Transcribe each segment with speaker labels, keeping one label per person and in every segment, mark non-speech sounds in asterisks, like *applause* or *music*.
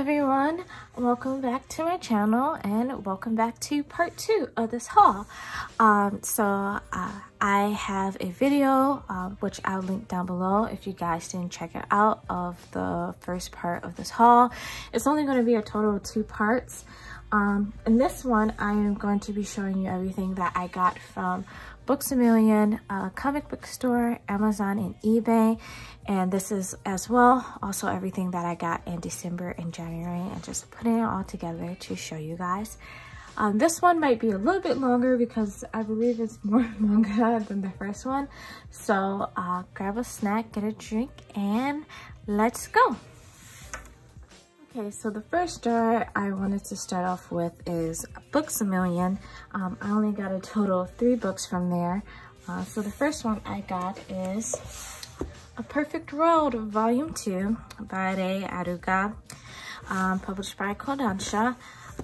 Speaker 1: everyone. Welcome back to my channel and welcome back to part two of this haul. Um, so uh, i have a video uh, which i'll link down below if you guys didn't check it out of the first part of this haul. It's only going to be a total of two parts. Um, in this one i am going to be showing you everything that i got from Books A Million, comic book store, Amazon, and eBay. And this is as well also everything that I got in December and January and just putting it all together to show you guys. Um, this one might be a little bit longer because I believe it's more *laughs* manga than the first one. So uh, grab a snack, get a drink, and let's go. Okay, so the first store I wanted to start off with is Books A Million. Um, I only got a total of three books from there. Uh, so the first one I got is A Perfect World Volume 2 by Rei Aruga, um, published by Kodansha.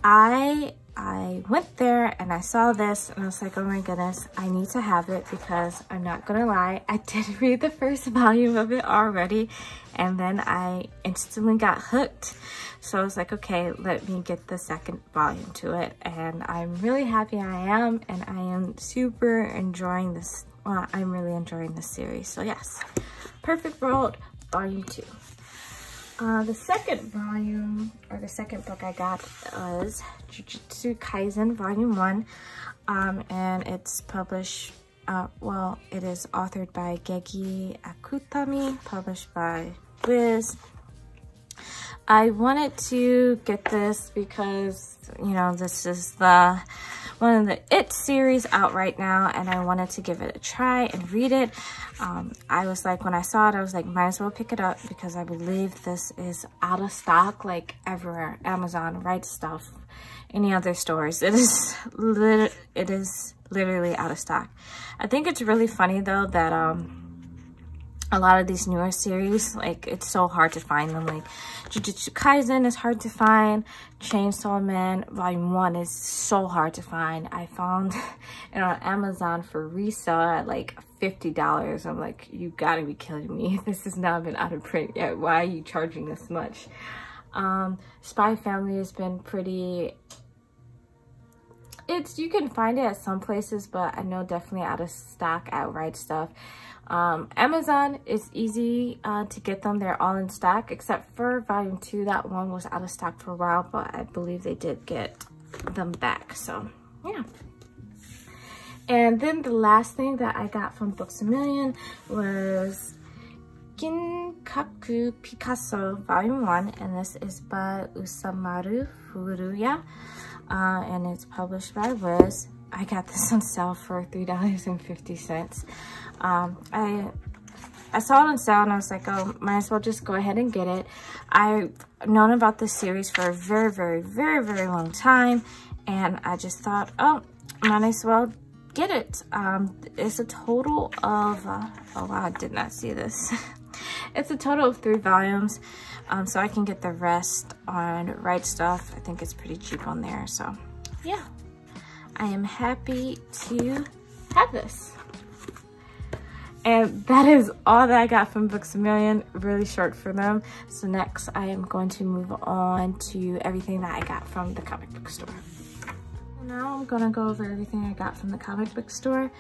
Speaker 1: I I went there and I saw this and I was like, oh my goodness, I need to have it because I'm not gonna lie, I *laughs* did read the first volume of it already and then I instantly got hooked. So I was like, okay, let me get the second volume to it. And I'm really happy I am and I am super enjoying this. Well, I'm really enjoying this series. So yes, Perfect World Volume 2. Uh, the second volume, or the second book I got was Jujutsu Kaisen Volume 1. Um, and it's published, uh, well, it is authored by Gege Akutami, published by Viz. I wanted to get this because, you know, this is the one of the It series out right now and I wanted to give it a try and read it. Um, I was like, when I saw it, I was like, might as well pick it up because I believe this is out of stock like everywhere. Amazon, Right Stuf, any other stores. It is, it is literally out of stock. I think it's really funny though that, um, a lot of these newer series, like it's so hard to find them. Like Jujutsu Kaisen is hard to find. Chainsaw Man Volume 1 is so hard to find. I found *laughs* it on Amazon for resale at like $50. I'm like, you gotta be killing me. *laughs* This has not been out of print yet. Why are you charging this much? Um, Spy Family has been pretty it's you can find it at some places but i know definitely out of stock at right stuf um, Amazon is easy uh, to get them. They're all in stock except for volume two. That one was out of stock for a while, but I believe they did get them back. So yeah. And then the last thing that I got from Books A Million was Genkaku Picasso Volume 1. And this is by Usamaru Furuya. Uh, and it's published by Viz. I got this *laughs* on sale for $3.50. Um, I I saw it on sale and I was like, oh, might as well just go ahead and get it. I've known about this series for a very, very, very, very long time. And I just thought, oh, might as well get it. Um, it's a total of, uh, oh wow, I did not see this. *laughs* it's a total of three volumes. Um, so I can get the rest on Right Stuf. I think it's pretty cheap on there. So yeah, I am happy to have this. And that is all that I got from Books A Million, really short for them. So next I am going to move on to everything that I got from the comic book store. Now I'm gonna go over everything I got from the comic book store.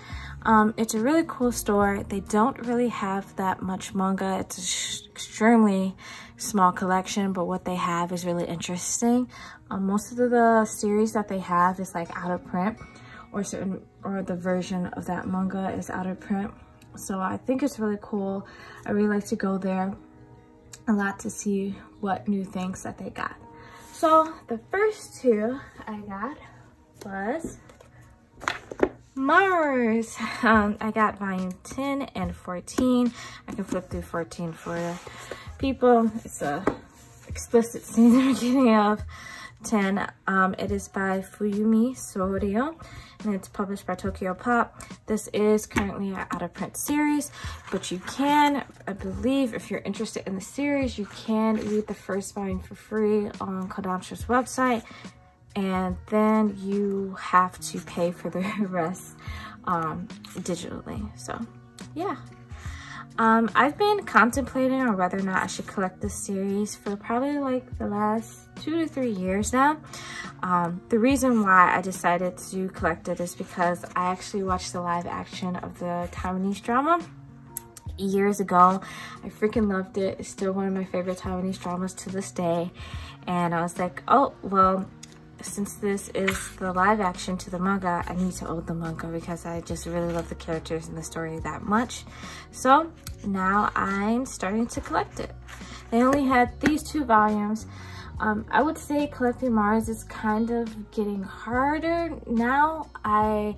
Speaker 1: Um, it's a really cool store. They don't really have that much manga. It's an extremely small collection, but what they have is really interesting. Um, most of the series that they have is like out of print or certain, or the version of that manga is out of print. So I think it's really cool. I really like to go there a lot to see what new things that they got. So the first two I got was Mars. Um, I got volume 10 and 14. I can flip through 14 for people. It's a explicit scene *laughs* in the beginning of 10. Um, it is by Fuyumi Soryo and it's published by Tokyo Pop. This is currently an out of print series, but you can, I believe, if you're interested in the series, you can read the first volume for free on Kodansha's website, and then you have to pay for the *laughs* rest um, digitally. So, yeah. Um, I've been contemplating on whether or not I should collect this series for probably like the last two to three years now. Um, the reason why I decided to collect it is because I actually watched the live action of the Taiwanese drama years ago. I freaking loved it. It's still one of my favorite Taiwanese dramas to this day. And I was like, oh, well, since this is the live action to the manga, I need to own the manga because I just really love the characters and the story that much. So now I'm starting to collect it. They only had these two volumes. Um, I would say collecting Mars is kind of getting harder now. I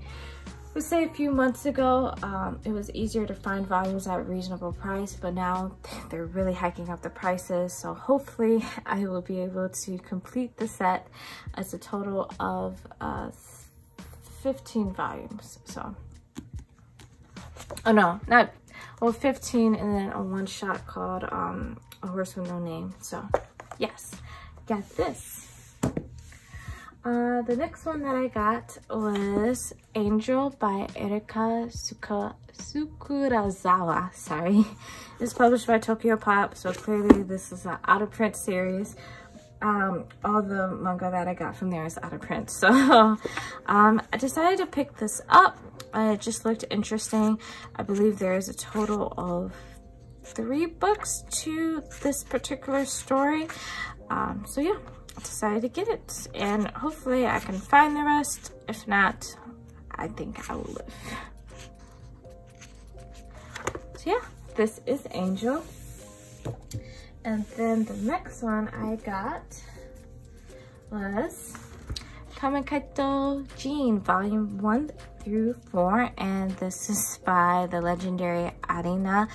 Speaker 1: say a few months ago, um, it was easier to find volumes at a reasonable price, but now *laughs* they're really hiking up the prices. So hopefully *laughs* I will be able to complete the set as a total of uh, 15 volumes. So, oh no, not, well, 15 and then a one shot called um, A Horse with No Name. So yes, got this. Uh, the next one that I got was Angel by Erika Suka Sakurazawa. Sorry. *laughs* It's published by Tokyo Pop, so clearly this is an out-of-print series. Um, all the manga that I got from there is out of print. *laughs* So um, I decided to pick this up. Uh, it just looked interesting. I believe there is a total of three books to this particular story. Um, so yeah, decided to get it and hopefully I can find the rest. If not, I think I will live. So yeah, this is Angel. And then the next one I got was Kamikaito Jeanne Volume 1 through 4 and this is by the legendary Arina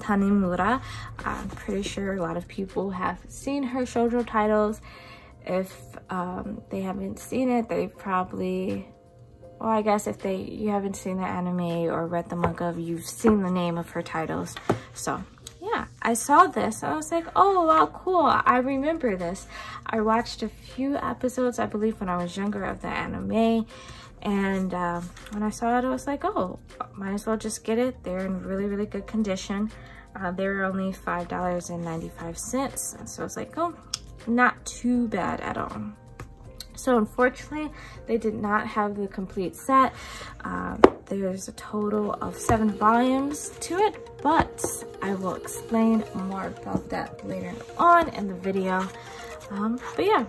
Speaker 1: Tanemura. I'm pretty sure a lot of people have seen her shoujo titles if um, they haven't seen it, they probably, well, I guess if they you haven't seen the anime or read the manga, you've seen the name of her titles. So yeah, I saw this. I was like, oh, wow, cool. I remember this. I watched a few episodes, I believe, when I was younger of the anime. And uh, when I saw it, I was like, oh, might as well just get it. They're in really, really good condition. Uh, they were only $5.95. So I was like, oh, not too bad at all. So unfortunately, they did not have the complete set. Um, there's a total of seven volumes to it, but I will explain more about that later on in the video. Um, but yeah,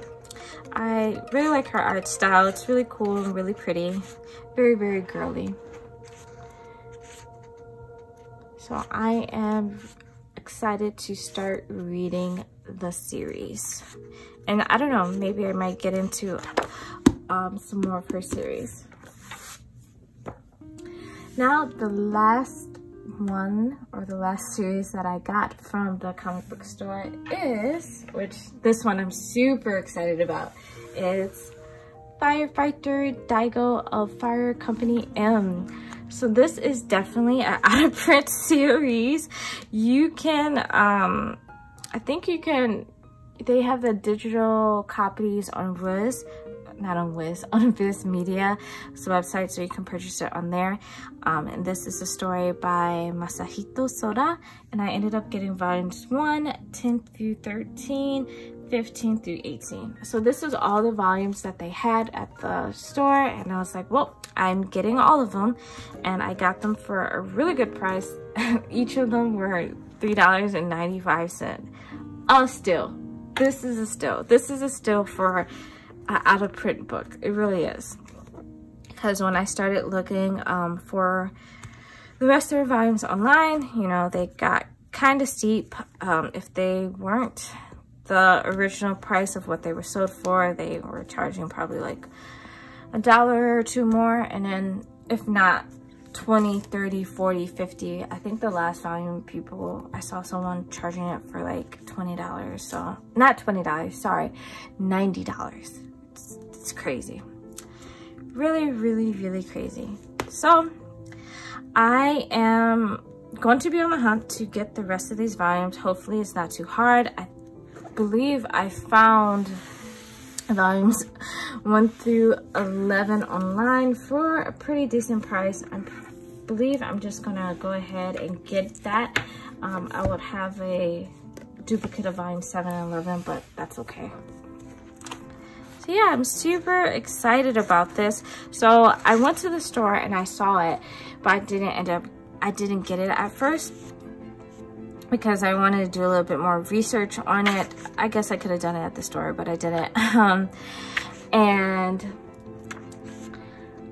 Speaker 1: I really like her art style. It's really cool and really pretty. Very, very girly. So I am excited to start reading the series. And I don't know, maybe I might get into um, some more of her series. Now, the last one or the last series that I got from the comic book store is, which this one I'm super excited about, is Firefighter Daigo of Fire Company M. So this is definitely an *laughs* out of print series. You can um, I think you can, they have the digital copies on Viz, not on Wiz, *laughs* on Viz Media, so website, so you can purchase it on there. Um, and this is a story by Masahito Soda, and I ended up getting volumes 1, 10 through 13, 15 through 18. So this is all the volumes that they had at the store, and I was like, well, I'm getting all of them, and I got them for a really good price. *laughs* Each of them were $3.95. A still. This is a still. This is a still for an out of print book. It really is. Because when I started looking um, for the rest of the volumes online, you know, they got kind of steep. Um, if they weren't the original price of what they were sold for, they were charging probably like a dollar or two more. And then if not 20 30 40 50 i think the last volume people i saw someone charging it for like 20 dollars so not 20 dollars sorry 90 dollars. It's, it's crazy. Really really really crazy. So i am going to be on the hunt to get the rest of these volumes. Hopefully it's not too hard. I believe i found volumes 1 through 11 online for a pretty decent price. I'm believe I'm just gonna go ahead and get that. Um, I would have a duplicate of volume 7 and 11, but that's okay. So yeah, I'm super excited about this. So I went to the store and I saw it, but I didn't end up, I didn't get it at first because I wanted to do a little bit more research on it. I guess I could have done it at the store, but I didn't. *laughs* Um, and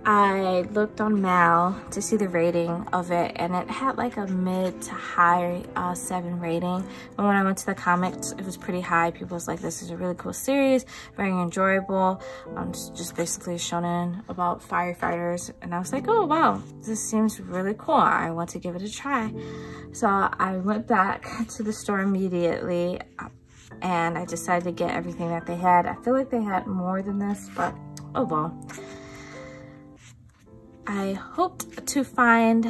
Speaker 1: I looked on Mal to see the rating of it and it had like a mid to high uh, seven rating. And when I went to the comics, it was pretty high. People was like, this is a really cool series, very enjoyable. Um, just basically shonen about firefighters. And I was like, oh wow, this seems really cool. I want to give it a try. So I went back *laughs* to the store immediately and I decided to get everything that they had. I feel like they had more than this, but oh well. I hoped to find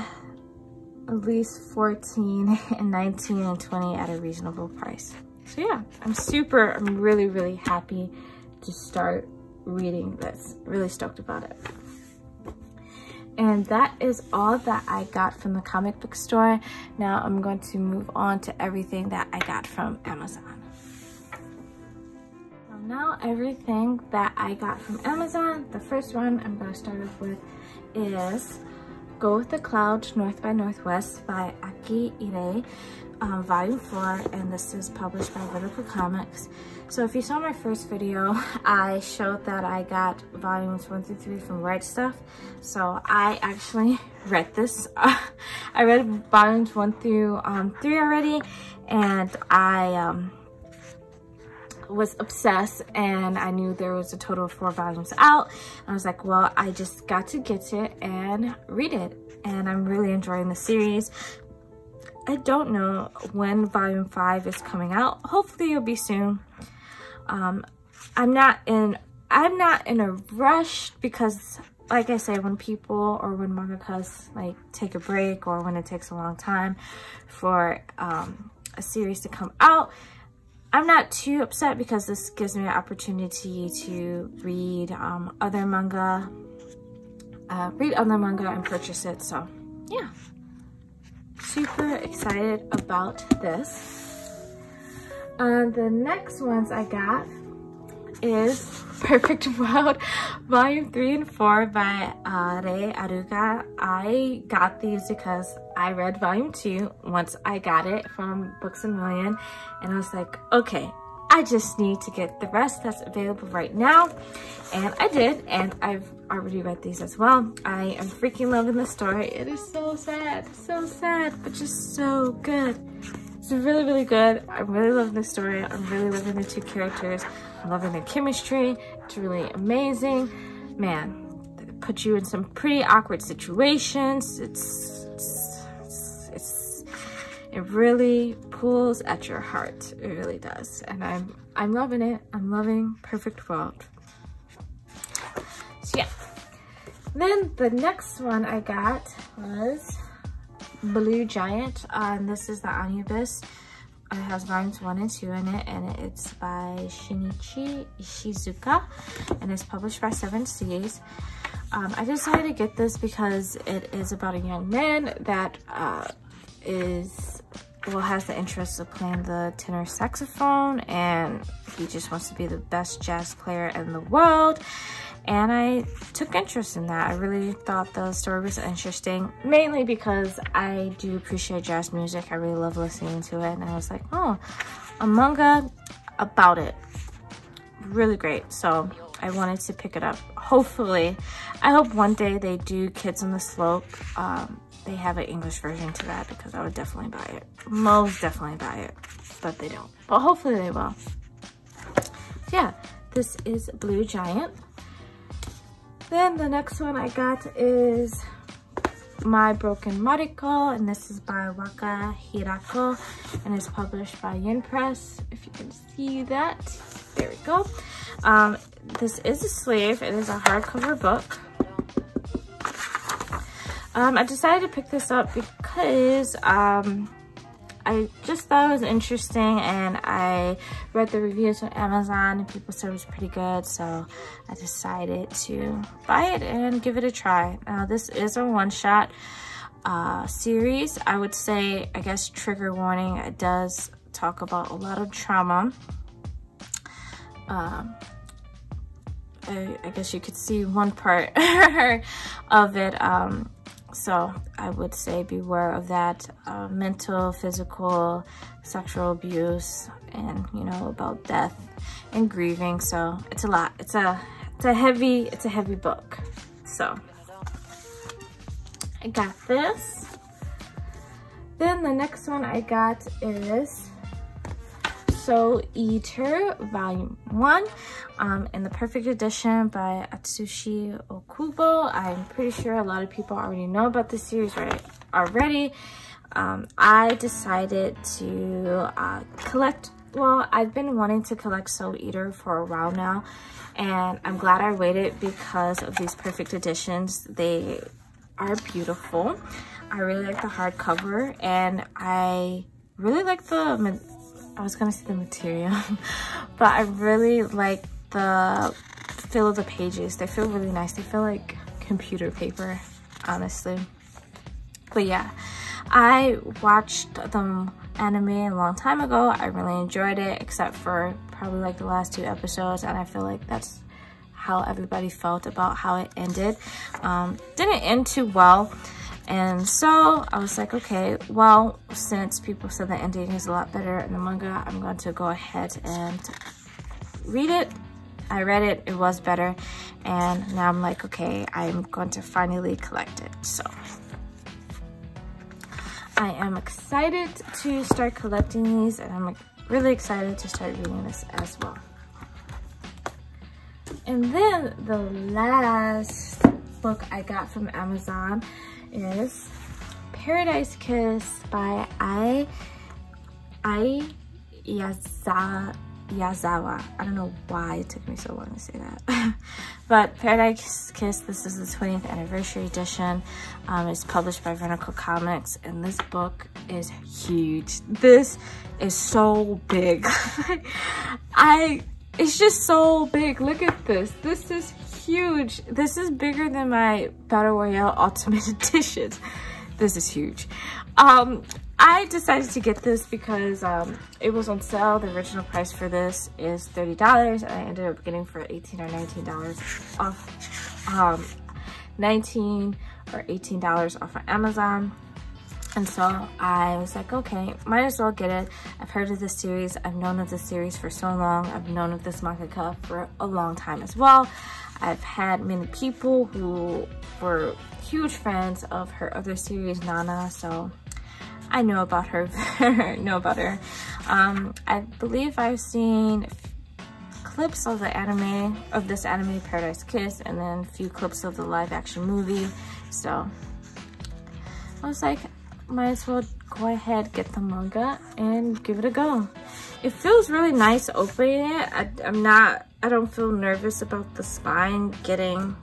Speaker 1: at least 14 *laughs* and 19 and 20 at a reasonable price. So yeah, I'm super, I'm really, really happy to start reading this. Really stoked about it. And that is all that I got from the comic book store. Now I'm going to move on to everything that I got from Amazon. now everything that I got from Amazon, the first one I'm going to start off with is Go With the Cloud North by Northwest by Aki Irie, um, Volume 4, and this is published by Vertical Comics. So if you saw my first video, *laughs* I showed that I got volumes 1 through 3 from Right Stuf. So I actually *laughs* read this. *laughs* I read volumes 1 through um, 3 already, and I um, was obsessed and I knew there was a total of four volumes out. I was like, well, I just got to get it and read it. And I'm really enjoying the series. I don't know when volume five is coming out. Hopefully it'll be soon. Um, I'm not in, I'm not in a rush because like I say, when people or when mangakas like take a break or when it takes a long time for um, a series to come out, I'm not too upset because this gives me an opportunity to read um, other manga, uh, read other manga and purchase it. So yeah, super excited about this. Uh, the next ones I got is Perfect World Volume 3 and 4 by uh, Rei Aruga. I got these because I read Volume 2 once I got it from Books A Million. And I was like, okay, I just need to get the rest that's available right now. And I did, and I've already read these as well. I am freaking loving the story. It is so sad, so sad, but just so good. It's really, really good. I'm really loving the story. I'm really loving the two characters. I'm loving the chemistry. It's really amazing. Man, put you in some pretty awkward situations. It's, it's, it's, it's, it really pulls at your heart. It really does. And I'm, I'm loving it. I'm loving Perfect World. So yeah. Then the next one I got was Blue Giant. Uh, and this is the omnibus. It has volumes 1 and 2 in it, and it's by Shinichi Ishizuka, and it's published by Seven Seas. Um, I decided to get this because it is about a young man that uh, is, well, has the interest of playing the tenor saxophone, and he just wants to be the best jazz player in the world and I took interest in that. I really thought the story was interesting, mainly because I do appreciate jazz music. I really love listening to it, and I was like, oh, a manga about it. Really great. So I wanted to pick it up. Hopefully, I hope one day they do Kids on the Slope. Um, they have an English version to that because I would definitely buy it. Most definitely buy it, but they don't. But hopefully they will. Yeah, this is Blue Giant. Then the next one I got is My Broken Mariko, and this is by Waka Hirako, and it's published by Yen Press, if you can see that. There we go. Um, this is a sleeve. It is a hardcover book. Um, I decided to pick this up because um, I just thought it was interesting and I read the reviews on Amazon and people said it was pretty good. So I decided to buy it and give it a try. Now this is a one shot. uh, series. I would say, I guess, trigger warning, it does talk about a lot of trauma. Um, I, I, guess you could see one part *laughs* of it. Um, so I would say beware of that uh, mental, physical, sexual abuse, and you know about death and grieving. So it's a lot. It's a it's a heavy it's a heavy book. So I got this. Then the next one I got is Soul Eater Volume 1 um, in the Perfect Edition by Atsushi Okubo. I'm pretty sure a lot of people already know about this series right already. Um, I decided to uh, collect, well, I've been wanting to collect Soul Eater for a while now, and I'm glad I waited because of these Perfect Editions. They are beautiful. I really like the hardcover, and I really like the I was gonna say the material, *laughs* but I really like the feel of the pages. They feel really nice. They feel like computer paper, honestly. But yeah, I watched the anime a long time ago. I really enjoyed it, except for probably like the last two episodes, and I feel like that's how everybody felt about how it ended. Um, didn't end too well. And so I was like, okay, well, since people said the ending is a lot better in the manga, I'm going to go ahead and read it. I read it, it was better. And now I'm like, okay, I'm going to finally collect it. So I am excited to start collecting these and I'm really excited to start reading this as well. And then the last book I got from Amazon is Paradise Kiss by I I Yaza, Yazawa. I don't know why it took me so long to say that. *laughs* but Paradise Kiss, this is the 20th anniversary edition. Um, it's published by Vertical Comics and this book is huge. This is so big. *laughs* I, it's just so big. Look at this. This is huge. This is bigger than my Battle Royale *laughs* Ultimate Edition. This is huge. Um, I decided to get this because um, it was on sale. The original price for this is $30 and I ended up getting for 18 or $19 off. Um, 19 or $18 off of Amazon. And so I was like, okay, might as well get it. I've heard of this series. I've known of this series for so long. I've known of this mangaka for a long time as well. I've had many people who were huge fans of her other series, Nana, so I know about her, *laughs* know about her. Um, I believe I've seen clips of the anime, of this anime, Paradise Kiss, and then a few clips of the live action movie, so I was like, might as well go ahead, get the manga, and give it a go. It feels really nice opening it. I, I'm not I don't feel nervous about the spine getting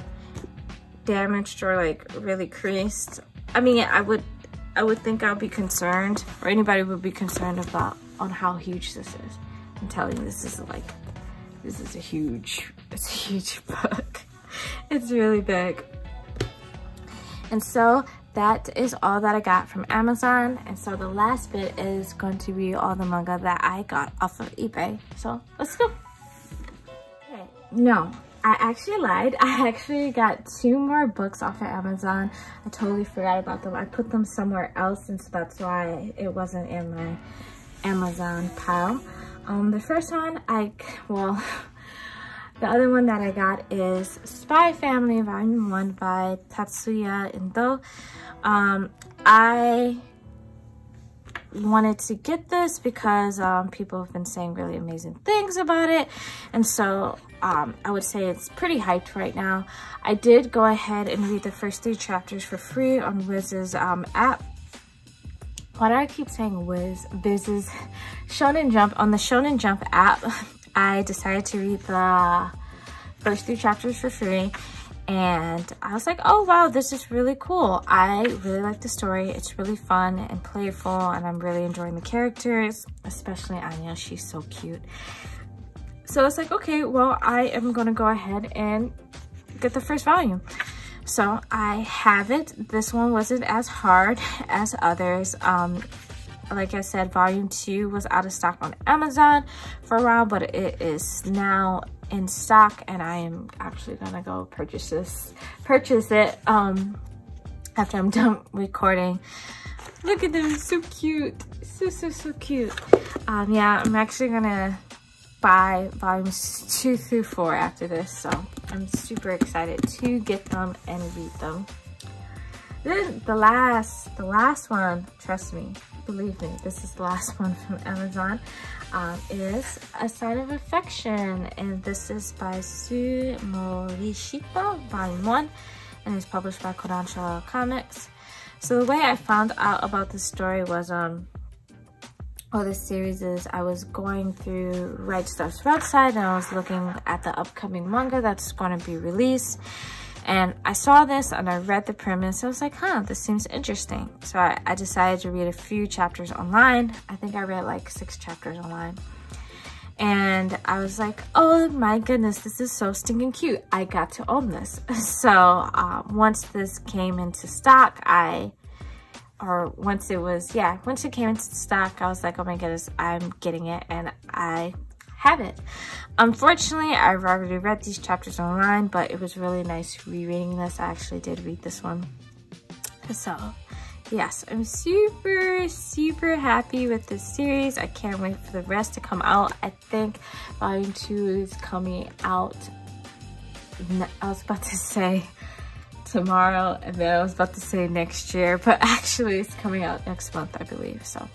Speaker 1: damaged or like really creased. I mean, I would, I would think I'd be concerned or anybody would be concerned about on how huge this is. I'm telling you, this is like, this is a huge, it's a huge *laughs* book. It's really big. And so that is all that I got from Amazon. And so the last bit is going to be all the manga that I got off of eBay. So let's go. Okay. No, I actually lied. I actually got two more books off of Amazon. I totally forgot about them. I put them somewhere else and so that's why it wasn't in my Amazon pile. Um, the first one, I, well, *laughs* the other one that I got is Spy Family Volume 1 by Tatsuya Endo. Um, I wanted to get this because um, people have been saying really amazing things about it. And so um, I would say it's pretty hyped right now. I did go ahead and read the first three chapters for free on Wiz's um, app. Why do I keep saying Wiz? Viz's Shonen Jump. On the Shonen Jump app, *laughs* I decided to read the first three chapters for free and I was like, oh wow, this is really cool. I really like the story. It's really fun and playful and I'm really enjoying the characters, especially Anya, she's so cute. So I was like, okay, well, I am gonna go ahead and get the first volume. So I have it. This one wasn't as hard *laughs* as others. Um, like I said, volume two was out of stock on Amazon for a while, but it is now in stock and I am actually gonna go purchase this, purchase it um, after I'm *laughs* done recording. Look at them, so cute. So, so, so cute. Um, yeah, I'm actually gonna buy volumes two through four after this. So I'm super excited to get them and read them. Then the last, the last one, trust me, believe me, this is the last *laughs* one from Amazon, um, is A Sign of Affection. And this is by suu Morishita, Volume 1, and it's published by Kodansha Comics. So the way I found out about this story was, um, this series is, I was going through Right Stuf's website and I was looking at the upcoming manga that's going to be released. And I saw this and I read the premise. I was like, huh, this seems interesting. So I, I decided to read a few chapters online. I think I read like six chapters online. And I was like, oh my goodness, this is so stinking cute. I got to own this. *laughs* So uh, once this came into stock, I, or once it was, yeah, once it came into stock, I was like, oh my goodness, I'm getting it. And I have it. Unfortunately, I've already read these chapters online, but it was really nice rereading this. I actually did read this one. So, yes, I'm super, super happy with this series. I can't wait for the rest to come out. I think volume two is coming out, I was about to say tomorrow, and then I was about to say next year, but *laughs* actually it's coming out next month, I believe, so.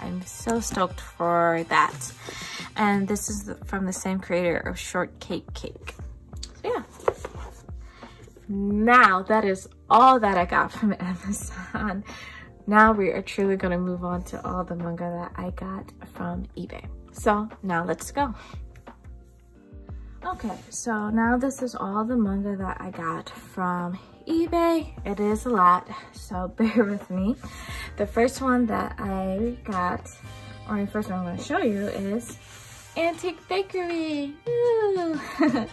Speaker 1: I'm so stoked for that. And this is from the same creator of Shortcake Cake. So yeah. Now that is all that I got from *laughs* Amazon. Now we are truly to move on to all the manga that I got from eBay. So now let's go. Okay, so now this is all the manga that I got from eBay. It is a lot, so *laughs* bear with me. The first one that I got, or the first one I'm to show you is Antique Bakery. *laughs*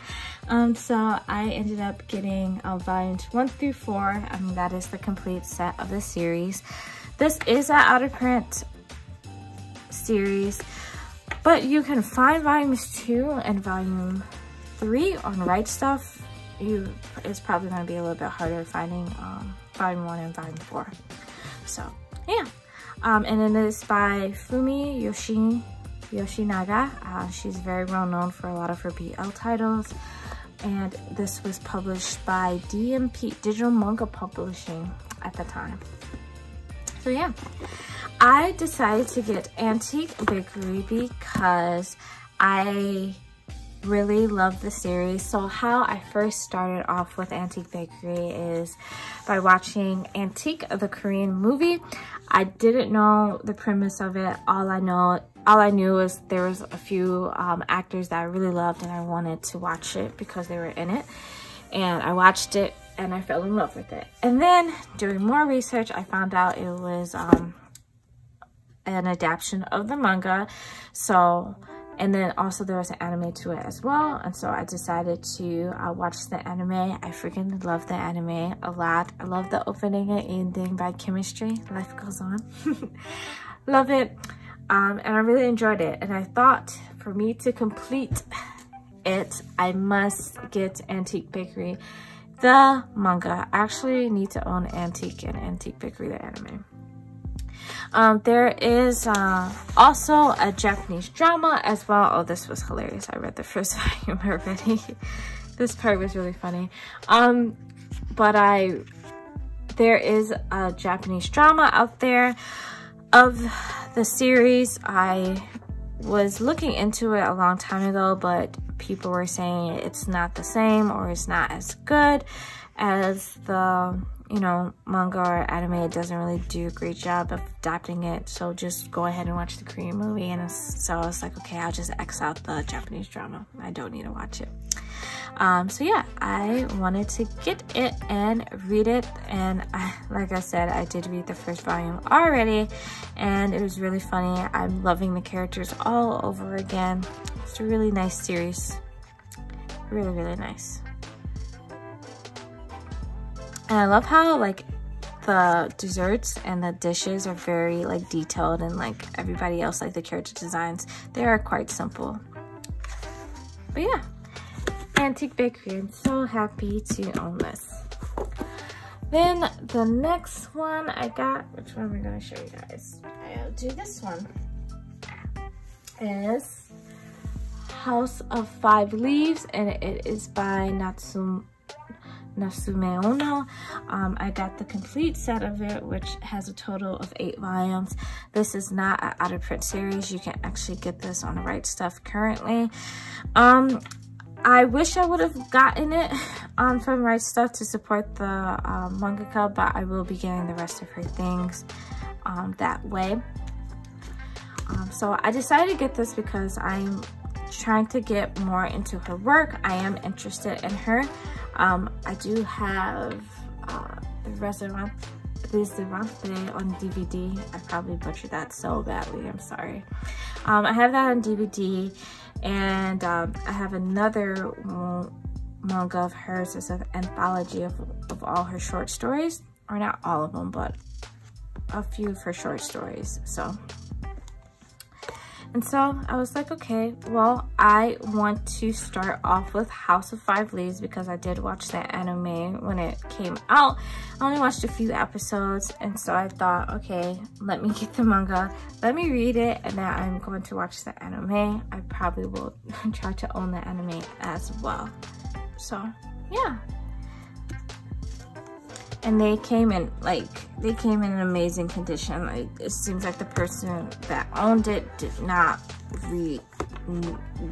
Speaker 1: um, so I ended up getting uh, volumes one through four. Mean, that is the complete set of the series. This is an out of print series, but you can find volumes two and volume three on Right Stuf, you it's probably going to be a little bit harder finding um, volume one and volume four. So yeah, um, and then it's by Fumi Yoshi Yoshinaga. Uh, she's very well known for a lot of her BL titles. And this was published by DMP, Digital Manga Publishing at the time. So yeah, I decided to get Antique Bakery because I really love the series. So how I first started off with Antique Bakery is by watching Antique, the Korean movie. I didn't know the premise of it. All I know, all I knew was there was a few um, actors that I really loved and I wanted to watch it because they were in it. And I watched it and I fell in love with it. And then doing more research, I found out it was um, an adaptation of the manga. So and then also there was an anime to it as well. And so I decided to uh, watch the anime. I freaking love the anime a lot. I love the opening and ending by Chemistry. Life goes on. *laughs* love it. Um, and I really enjoyed it. And I thought for me to complete it, I must get Antique Bakery the manga. I actually need to own Antique and Antique Bakery the anime. Um, there is uh, also a Japanese drama as well. Oh, this was hilarious. I read the first *laughs* volume already. this part was really funny. Um, but I, there is a Japanese drama out there of the series. I was looking into it a long time ago, but people were saying it's not the same or it's not as good as the you know, manga or anime doesn't really do a great job of adapting it. So just go ahead and watch the Korean movie. And so I was like, okay, I'll just X out the Japanese drama. I don't need to watch it. Um, so yeah, I wanted to get it and read it. And I, like I said, I did read the first volume already. And it was really funny. I'm loving the characters all over again. It's a really nice series. Really, really nice. And I love how like the desserts and the dishes are very like detailed and like everybody else like the character designs they are quite simple. But yeah. Antique bakery i'm so happy to own this. Then the next one i got which one am i going to show you guys? I'll do this one. Is house of five leaves and it is by natsum Natsume Ono. Um, I got the complete set of it, which has a total of eight volumes. This is not an out of print series. You can actually get this on the right stuf currently. Um, I wish I would have gotten it um, from Right Stuf to support the um, mangaka, but I will be getting the rest of her things um, that way. Um, so I decided to get this because I'm trying to get more into her work. I am interested in her. Um, I do have uh, the Restaurant on DVD. I probably butchered that so badly. I'm sorry. Um, I have that on DVD and um, I have another manga of hers. It's an anthology of, of all her short stories. Or not all of them, but a few of her short stories. So and so I was like, okay, well, I want to start off with House of Five Leaves because I did watch that anime when it came out. I only watched a few episodes and so I thought, okay, let me get the manga, let me read it, and then I'm going to watch the anime. I probably will *laughs* try to own the anime as well. So, yeah and they came in like they came in an amazing condition. Like it seems like the person that owned it did not re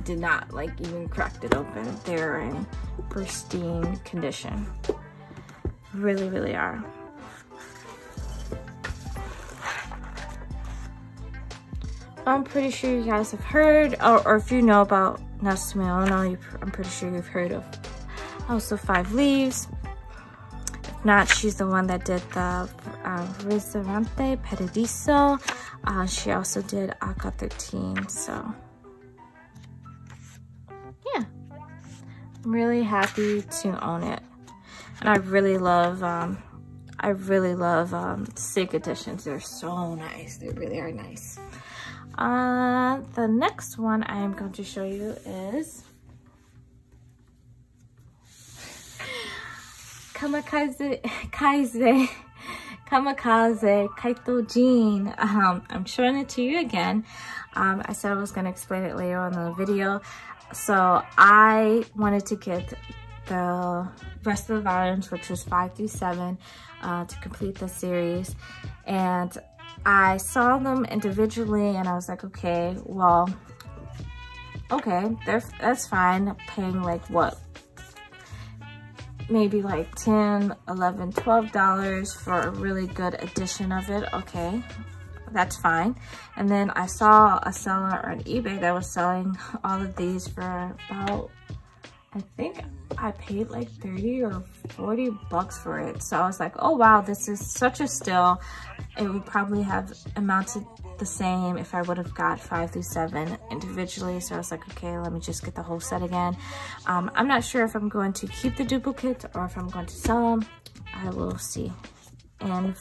Speaker 1: did not like even cracked it open. They're in pristine condition. Really really are. I'm pretty sure you guys have heard, or, or if you know about Natsume Ono, I'm pretty sure you've heard of also Five Leaves not, she's the one that did the uh, Ristorante Paradiso. Uh, she also did ACCA 13, so yeah. I'm really happy to own it. And I really love, um, I really love um, SIG editions. They're so nice. They really are nice. Uh, the next one I am going to show you is Kamikaze, Kaize, Kamikaze Kaito Jin. Um, I'm showing it to you again. Um, I said I was going to explain it later on in the video. So I wanted to get the rest of the volumes, which was 5 through 7, uh, to complete the series. And I saw them individually and I was like, okay, well, okay, that's fine. Paying like what, maybe like 10 11 12 dollars for a really good edition of it okay that's fine. And then i saw a seller on ebay that was selling all of these for about i think i paid like 30 or 40 bucks for it so i was like oh wow this is such a steal it would probably have amounted the same if I would have got five through seven individually. So I was like, okay, let me just get the whole set again. Um, I'm not sure if I'm going to keep the duplicates or if I'm going to sell them. I will see. And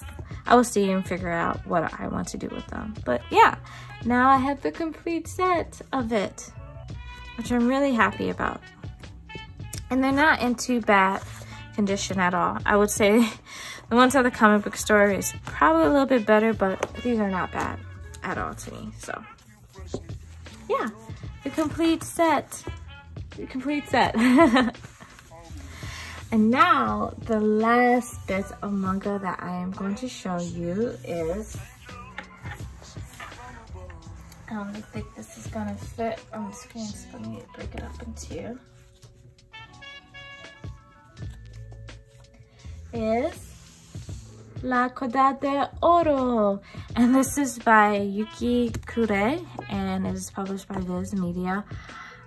Speaker 1: I will see and figure out what I want to do with them. But yeah, now I have the complete set of it, which I'm really happy about. And they're not in too bad condition at all. I would say *laughs* the ones at the comic book store is probably a little bit better, but these are not bad at all to me. So yeah, the complete set. The complete set. *laughs* and now the last bit of manga that I am going to show you is um, I don't think this is gonna fit on the screen, so let me break it up in two. Is La Corda de Oro. And this is by Yuki Kure and it is published by Viz Media.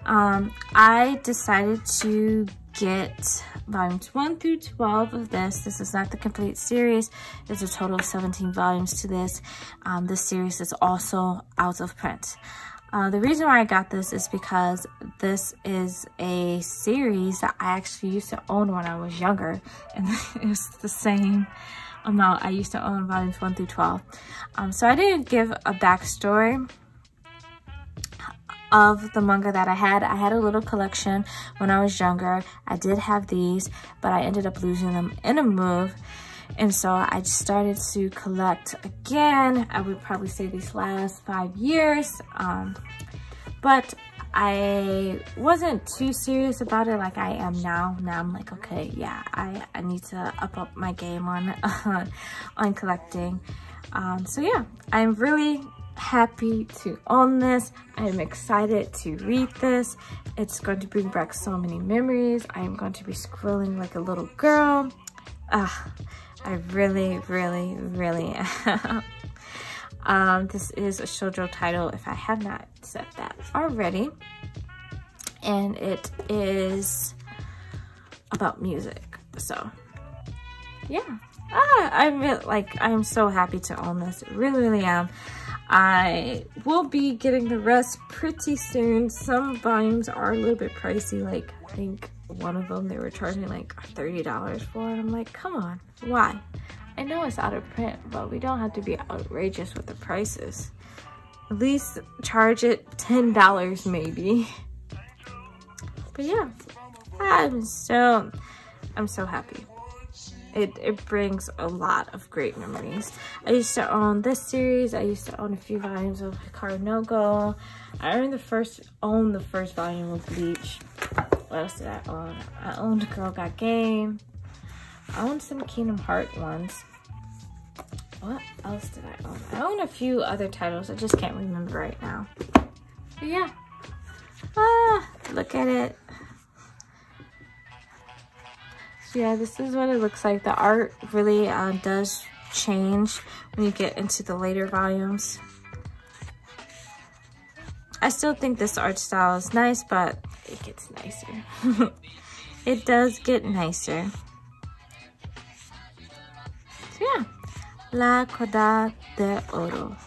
Speaker 1: Um, I decided to get volumes 1 through 12 of this. This is not the complete series. There's a total of 17 volumes to this. Um, this series is also out of print. Uh, the reason why I got this is because this is a series that I actually used to own when I was younger. And *laughs* it's the same amount I used to own volumes 1 through 12. Um, so I didn't give a backstory of the manga that I had. I had a little collection when I was younger. I did have these, but I ended up losing them in a move. And so I just started to collect again. I would probably say these last five years. Um, but I wasn't too serious about it like I am now. Now I'm like, okay, yeah, I, I need to up up my game on, on, *laughs* on collecting. Um, so yeah, I'm really happy to own this. I'm excited to read this. It's going to bring back so many memories. I am going to be scrolling like a little girl. Ah, I really, really, really *laughs* um, this is a shoujo title if I have not said that already. And it is about music. So, yeah. Ah, I'm like, I'm so happy to own this. Really, really am. I will be getting the rest pretty soon. Some volumes are a little bit pricey. Like, I think one of them they were charging like $30 for it. I'm like, come on, why? I know it's out of print, but we don't have to be outrageous with the prices. At least charge it $10 maybe. But yeah, I'm so, I'm so happy. It, it brings a lot of great memories. I used to own this series. I used to own a few volumes of Hikaru no Go. I owned the first, owned the first volume of Bleach. What else did I own? I owned Girl Got Game. I owned some Kingdom Heart ones. What else did I own? I own a few other titles. I just can't remember right now. But yeah. Ah, look at it. So yeah, this is what it looks like. The art really uh, does change when you get into the later volumes. I still think this art style is nice, but it gets nicer. *laughs* it does get nicer. So yeah, La Corda de Oro.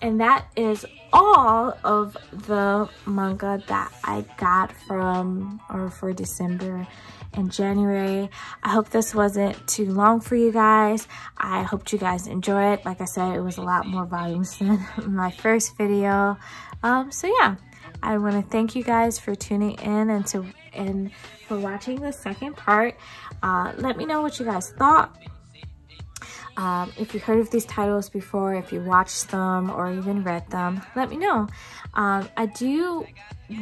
Speaker 1: And that is all of the manga that I got from or for December and January. I hope this wasn't too long for you guys. I hope you guys enjoy it. Like I said, it was a lot more volumes *laughs* than my first video. Um, so yeah, I want to thank you guys for tuning in and to and for watching the second part. Uh, let me know what you guys thought. Um, if you heard of these titles before, if you watched them or even read them, let me know. Um, I do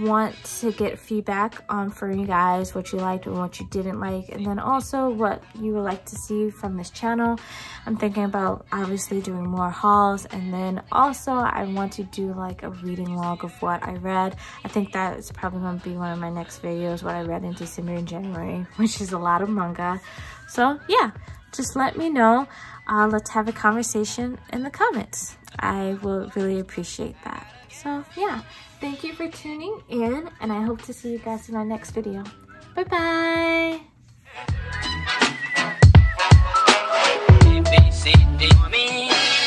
Speaker 1: want to get feedback on for you guys what you liked and what you didn't like and then also what you would like to see from this channel. I'm thinking about obviously doing more hauls and then also i want to do like a reading log of what i read. I think that is probably going to be one of my next videos what i read in december and january *laughs* which is a lot of manga. So yeah just let me know uh, let's have a conversation in the comments. I will really appreciate that. So yeah, thank you for tuning in and I hope to see you guys in my next video. Bye-bye. me.